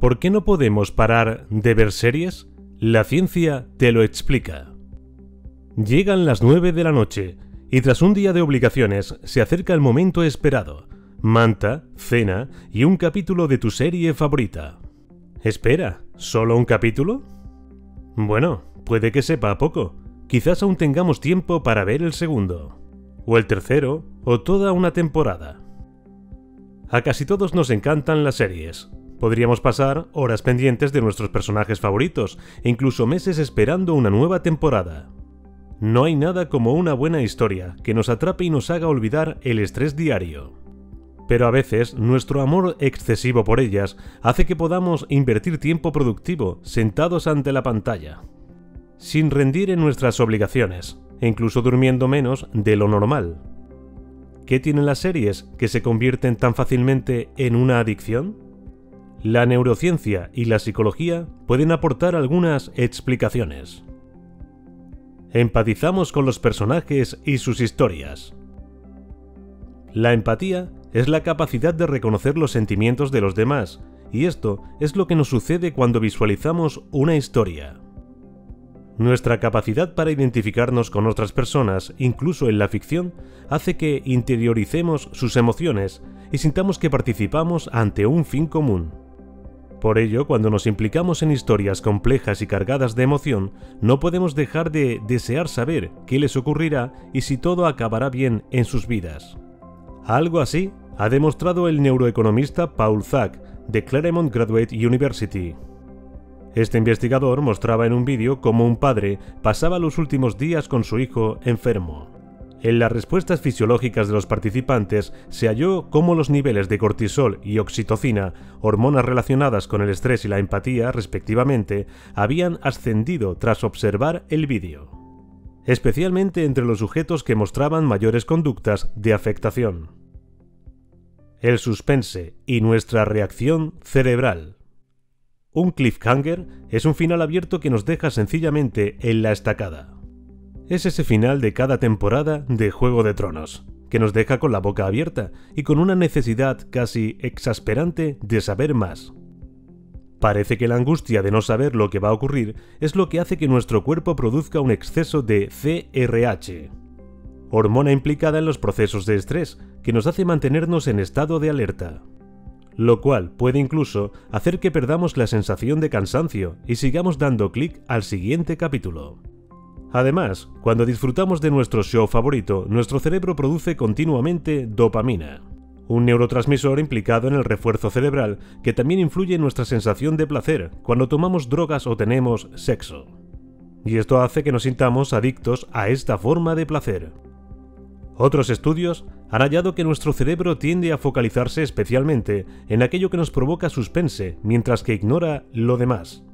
¿Por qué no podemos parar de ver series? La ciencia te lo explica. Llegan las 9 de la noche y tras un día de obligaciones se acerca el momento esperado. Manta, cena y un capítulo de tu serie favorita. Espera, ¿solo un capítulo? Bueno, puede que sepa poco. Quizás aún tengamos tiempo para ver el segundo, o el tercero, o toda una temporada. A casi todos nos encantan las series. Podríamos pasar horas pendientes de nuestros personajes favoritos e incluso meses esperando una nueva temporada. No hay nada como una buena historia que nos atrape y nos haga olvidar el estrés diario. Pero a veces nuestro amor excesivo por ellas hace que podamos invertir tiempo productivo sentados ante la pantalla, sin rendir en nuestras obligaciones, e incluso durmiendo menos de lo normal. ¿Qué tienen las series que se convierten tan fácilmente en una adicción? La neurociencia y la psicología pueden aportar algunas explicaciones. Empatizamos con los personajes y sus historias. La empatía es la capacidad de reconocer los sentimientos de los demás, y esto es lo que nos sucede cuando visualizamos una historia. Nuestra capacidad para identificarnos con otras personas, incluso en la ficción, hace que interioricemos sus emociones y sintamos que participamos ante un fin común. Por ello, cuando nos implicamos en historias complejas y cargadas de emoción, no podemos dejar de desear saber qué les ocurrirá y si todo acabará bien en sus vidas. Algo así ha demostrado el neuroeconomista Paul Zack de Claremont Graduate University. Este investigador mostraba en un vídeo cómo un padre pasaba los últimos días con su hijo enfermo. En las respuestas fisiológicas de los participantes se halló cómo los niveles de cortisol y oxitocina, hormonas relacionadas con el estrés y la empatía respectivamente, habían ascendido tras observar el vídeo. Especialmente entre los sujetos que mostraban mayores conductas de afectación. El suspense y nuestra reacción cerebral. Un cliffhanger es un final abierto que nos deja sencillamente en la estacada. Es ese final de cada temporada de Juego de Tronos, que nos deja con la boca abierta y con una necesidad casi exasperante de saber más. Parece que la angustia de no saber lo que va a ocurrir es lo que hace que nuestro cuerpo produzca un exceso de CRH, hormona implicada en los procesos de estrés, que nos hace mantenernos en estado de alerta lo cual puede incluso hacer que perdamos la sensación de cansancio y sigamos dando clic al siguiente capítulo. Además, cuando disfrutamos de nuestro show favorito, nuestro cerebro produce continuamente dopamina, un neurotransmisor implicado en el refuerzo cerebral que también influye en nuestra sensación de placer cuando tomamos drogas o tenemos sexo. Y esto hace que nos sintamos adictos a esta forma de placer. Otros estudios han hallado que nuestro cerebro tiende a focalizarse especialmente en aquello que nos provoca suspense, mientras que ignora lo demás.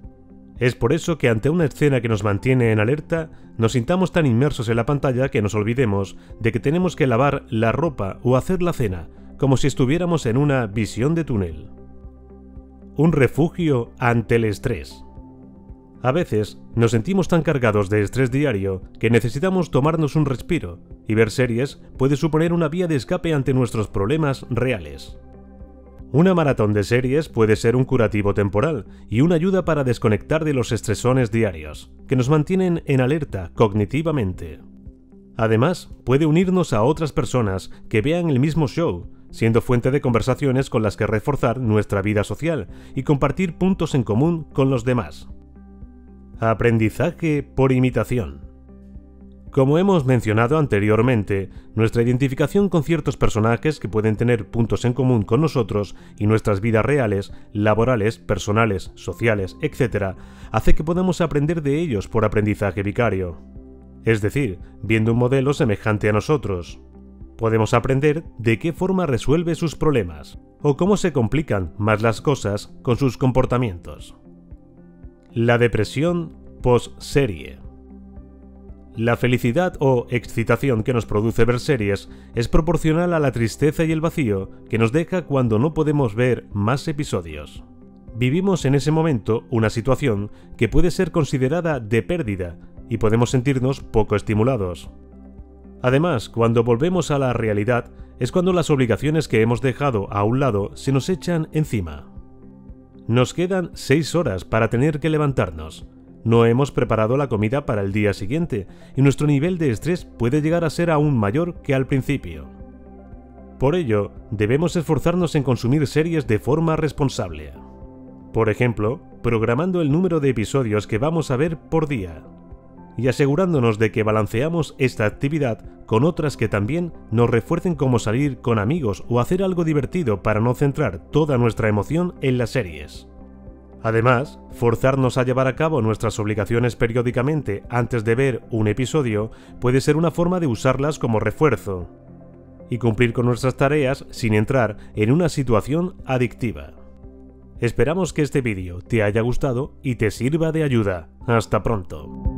Es por eso que ante una escena que nos mantiene en alerta, nos sintamos tan inmersos en la pantalla que nos olvidemos de que tenemos que lavar la ropa o hacer la cena, como si estuviéramos en una visión de túnel. Un refugio ante el estrés. A veces nos sentimos tan cargados de estrés diario que necesitamos tomarnos un respiro, y ver series puede suponer una vía de escape ante nuestros problemas reales. Una maratón de series puede ser un curativo temporal y una ayuda para desconectar de los estresones diarios, que nos mantienen en alerta cognitivamente. Además, puede unirnos a otras personas que vean el mismo show, siendo fuente de conversaciones con las que reforzar nuestra vida social y compartir puntos en común con los demás. Aprendizaje por imitación. Como hemos mencionado anteriormente, nuestra identificación con ciertos personajes que pueden tener puntos en común con nosotros y nuestras vidas reales, laborales, personales, sociales, etc., hace que podamos aprender de ellos por aprendizaje vicario. Es decir, viendo un modelo semejante a nosotros. Podemos aprender de qué forma resuelve sus problemas, o cómo se complican más las cosas con sus comportamientos. La depresión post-serie. La felicidad o excitación que nos produce ver series es proporcional a la tristeza y el vacío que nos deja cuando no podemos ver más episodios. Vivimos en ese momento una situación que puede ser considerada de pérdida y podemos sentirnos poco estimulados. Además, cuando volvemos a la realidad es cuando las obligaciones que hemos dejado a un lado se nos echan encima. Nos quedan 6 horas para tener que levantarnos. No hemos preparado la comida para el día siguiente y nuestro nivel de estrés puede llegar a ser aún mayor que al principio. Por ello, debemos esforzarnos en consumir series de forma responsable. Por ejemplo, programando el número de episodios que vamos a ver por día y asegurándonos de que balanceamos esta actividad con otras que también nos refuercen como salir con amigos o hacer algo divertido para no centrar toda nuestra emoción en las series. Además, forzarnos a llevar a cabo nuestras obligaciones periódicamente antes de ver un episodio puede ser una forma de usarlas como refuerzo y cumplir con nuestras tareas sin entrar en una situación adictiva. Esperamos que este vídeo te haya gustado y te sirva de ayuda. Hasta pronto.